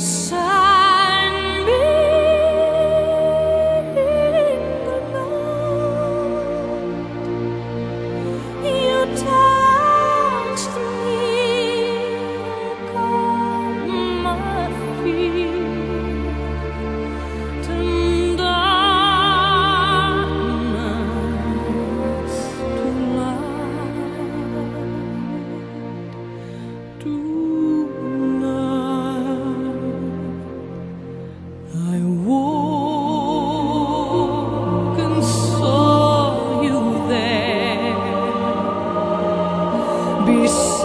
beside Bob's.